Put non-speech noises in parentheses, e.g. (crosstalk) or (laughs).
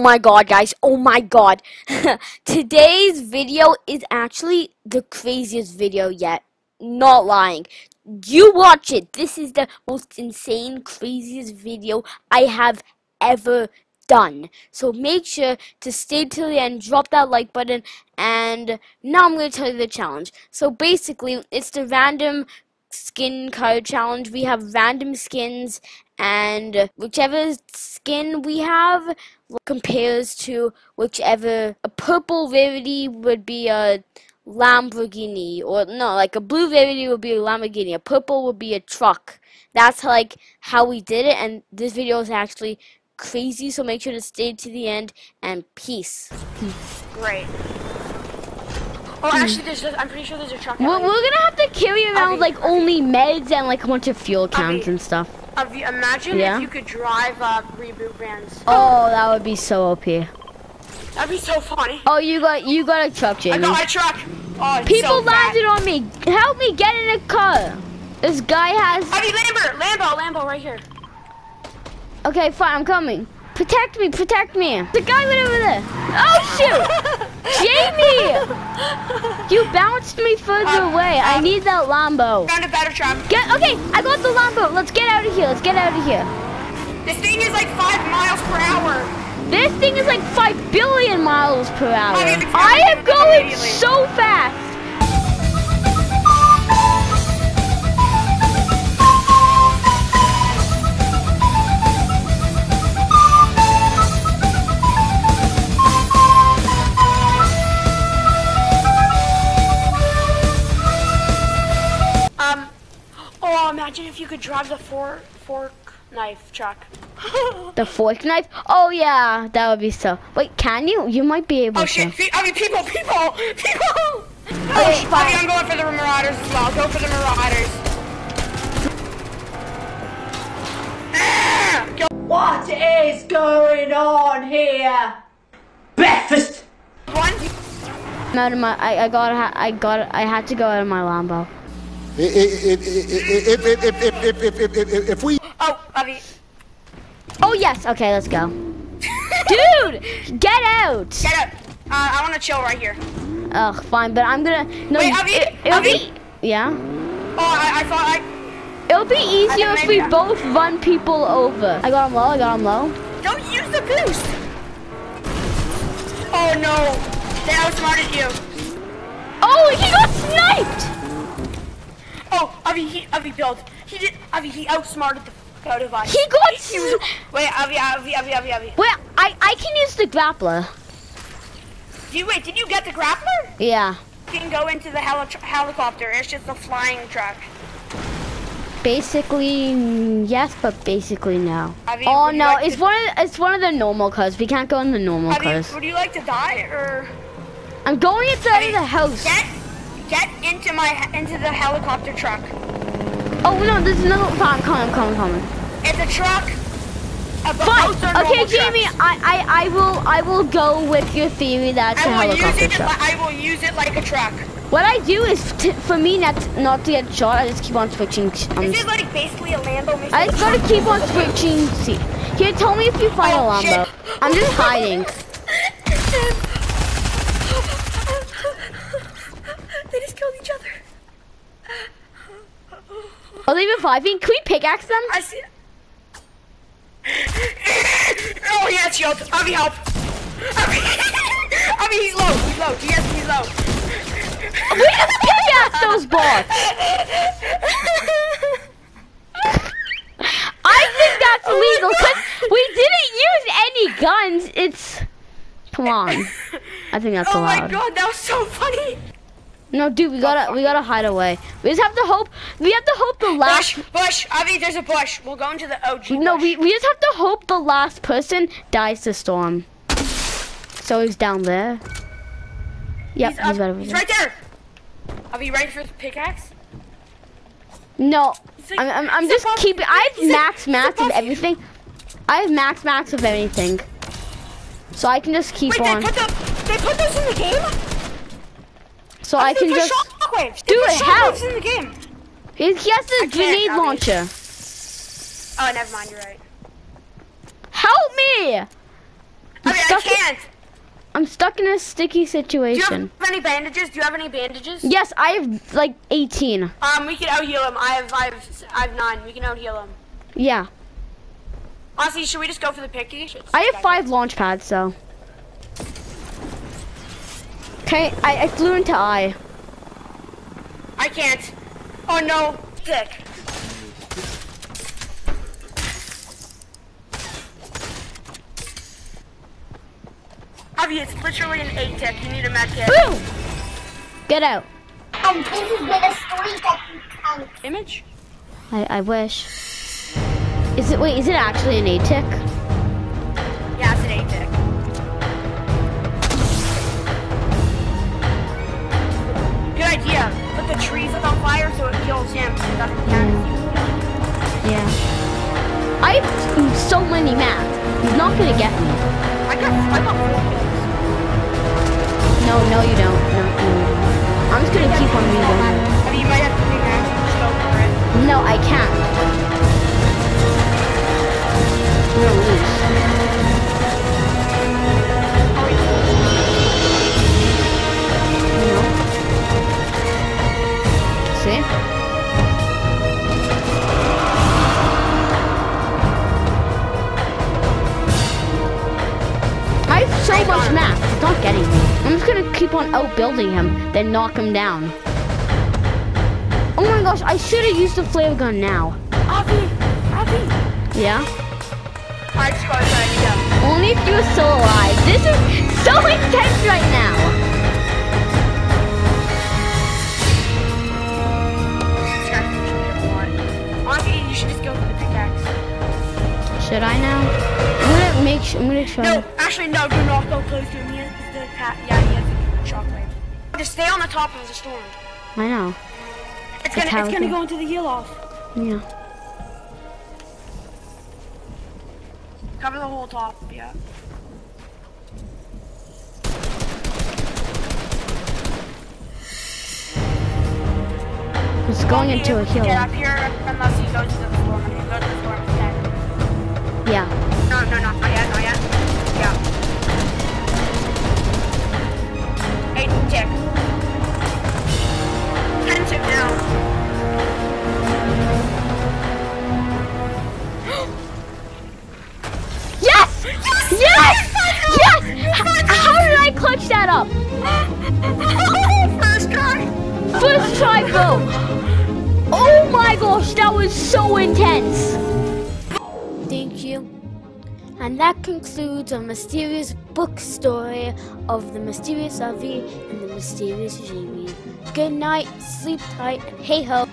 Oh my god, guys. Oh my god. (laughs) Today's video is actually the craziest video yet. Not lying. You watch it. This is the most insane, craziest video I have ever done. So make sure to stay till the end, drop that like button, and now I'm going to tell you the challenge. So basically, it's the random skin card challenge. We have random skins, and whichever skin we have compares to whichever a purple rarity would be a Lamborghini or no like a blue rarity would be a Lamborghini a purple would be a truck that's like how we did it and this video is actually crazy so make sure to stay to the end and peace Great. Oh, actually, there's. Just, I'm pretty sure there's a truck. we're, we're gonna have to carry around like only meds and like a bunch of fuel cans and stuff you, imagine Yeah? if you could drive uh, reboot vans. oh that would be so OP That'd be so funny. oh you got you got a truck Jamie. I got my truck. Oh, people so landed on me help me get in a car this guy has I mean, Lambert, Lambo, Lambo, right here. Okay, fine, I'm coming. Protect me, protect me. The guy went over there. Oh! You bounced me further Um, away. I um, need that Lambo. Found a better truck. Get okay, I got the Lambo. Let's get out of here. Let's get out of here. This thing is like five miles per hour. This thing is like five billion miles per hour. I I am going so fast. Imagine if you could drive the fork fork knife truck. (laughs) The fork knife? Oh yeah, that would be so. Wait, can you? You might be able Oh to. shit! Pe- I mean, people, people, (laughs) people. (laughs) Okay, Oh, fine. okay, I'm going for the Marauders as well. Go for the Marauders. Ah! Go What is going on here? Breakfast! one. I'm out of my. I, I got. I got. I had to go out of my Lambo if, if, if, if, if, if, if, if we... Oh, I. Oh, yes. Okay, let's go. Dude, get out. Get out. Uh, I want to chill right here. Ugh, fine, but I'm gonna... No, Wait, Avi, it, Avi? be... Yeah? Oh, I, I thought I... It'll be easier if we both run people over. I got him low, I got him low. Don't use the boost! Oh no, they outsmarted you. Oh, he got sniped! Oh, Avi, he, Avi built. He did. Avi, he outsmarted the fuck out of us. He got. He was. Wait, Avi, Avi, Avi, Avi, Avi. Wait, I I can use the grappler. Do you wait? Did you get the grappler? Yeah. You can go into the heli- helicopter. It's just a flying truck. Basically, yes, but basically no. Avi, Oh no, like it's to- one of it's one of the normal cars. We can't go in the normal Avi, cars. would you like to die or I'm going inside Avi, of the house. Get, get into my into the helicopter truck. Oh no, there's no. Come, come, come, come. It's a truck. Fine. Okay, Jamie, trucks. I, I, I will, I will go with your theory that's a I will use it. truck. I will use it like a truck. What I do is, t for me not not to get shot, I just keep on switching. Um, This is like basically a Lambo I just gotta keep on switching. See, here, tell me if you find Oh, a Lambo. shit. I'm just hiding. they just killed each other. Reviving? Can we pickaxe them? I see. oh, he has shield. Avi, help. Avi, (laughs) he's low. He's low. He has, he's low. We to pickaxe those bots. I think that's illegal because we didn't use any guns. It's come on. I think that's oh my allowed. god, that was so funny. No, dude, we gotta we gotta hide away. We just have to hope. We have to hope the last. Bush, bush. Avi, there's a bush. We'll go into the OG. No, bush. we we just have to hope the last person dies to storm. So he's down there. Yep, He's, he's, up, right over he's there. right there. Avi, ready for the pickaxe? No, like- I'm I'm, I'm just above- keeping. I have max max of you. everything. I have max max of anything. So I can just keep Wait, on. they put the, they put those in the game? So I They can just. shockwaves. Do it, how? in the game. He, has I a grenade launcher. Oh, never mind. You're right. Help me! I mean, I can't. I'm stuck in a sticky situation. Do you have any bandages? Do you have any bandages? Yes, I have like 18. Um, we can out heal him. I have, I have, I have nine. We can out heal him. Yeah. Honestly, should we just go for the picky? I have five launch pads, so. Okay, I, I flew into I. I can't. Oh no, sick. Avi, it's literally an eight tick. You need a med kit. Boom! Get out. And this is the story that you count. Image? I, I wish. Is it, wait, is it actually an A tick? Idea. Put the trees up on fire so it kills him. So it doesn't count as you. Yeah. I have so many maps. He's not gonna get me. I got, I got four kills. No, no, you don't. No, no, you don't. I'm just gonna keep on reloading. So much math. It's not getting me. I'm just gonna keep on outbuilding him, then knock him down. Oh my gosh, I should have used the flare gun now. Avi, Avi. Yeah? I just got an idea. Only if you're still alive. This is so intense right now. This guy's literally a bot. Honestly, you should just go for the pickaxe. Should I now? Make sure. I'm gonna try. No, actually, no, do not go close to him. He has the cat. Yeah, he has the shockwave. Just stay on the top of the storm. I know. It's That's gonna, it's gonna go into the heal off. Yeah. Cover the whole top. Yeah. It's going into a hill. Get up here unless he goes to the storm. He goes to the storm. Yeah. No, no, no, Ten tick now. Yes! Yes! Yes! H- How did I clutch that up? First try. First try, bro. Oh my gosh, that was so intense. And that concludes our mysterious book story of the mysterious Avi and the mysterious Jamie. Good night, sleep tight, and hey ho.